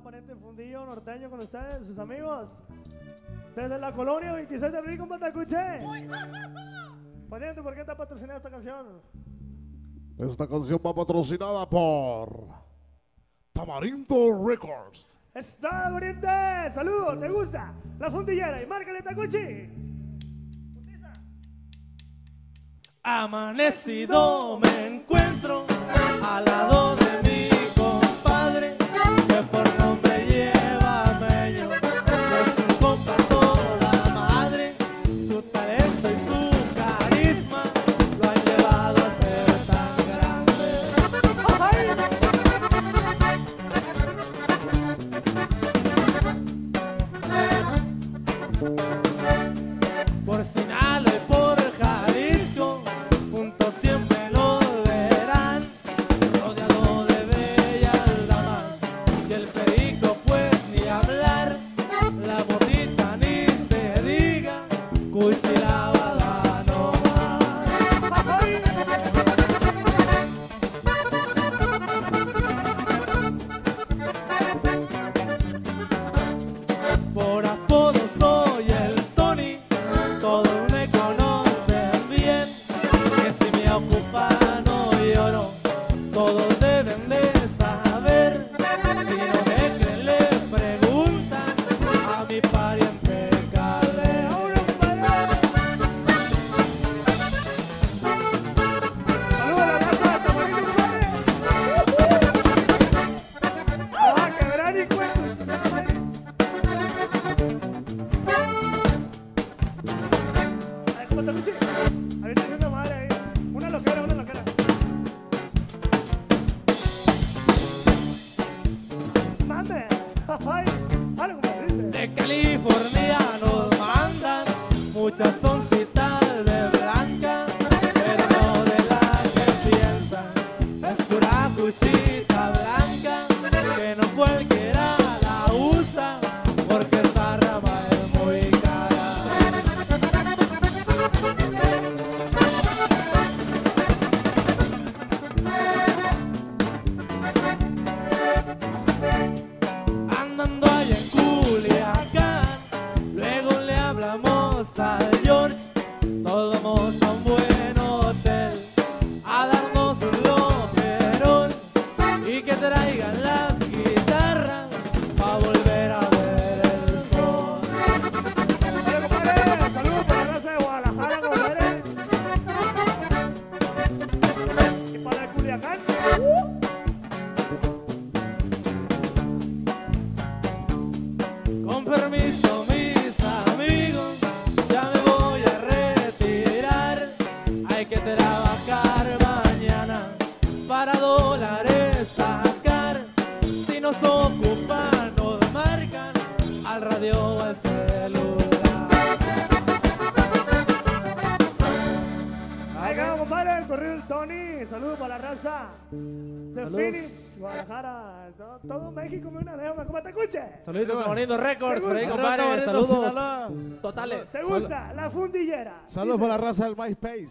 aparente fundillo norteño con ustedes, sus amigos. Desde la colonia 26 de abril con Patacuche. Pariente, ¿por qué está patrocinada esta canción? Esta canción va patrocinada por Tamarindo Records. ¡Está pariente! ¡Saludos! ¿Te gusta? La fundillera y márcale Tacuchi. Amanecido me encuentro a la Estação Tony, saludos para la raza de Phoenix, Guadalajara, todo, México me una vez, ¿cómo te escuche? Saludos bonito Records, por ahí compadre, saludos totales. ¿Te gusta? La fundillera. Saludos para la raza del MySpace.